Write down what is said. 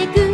てく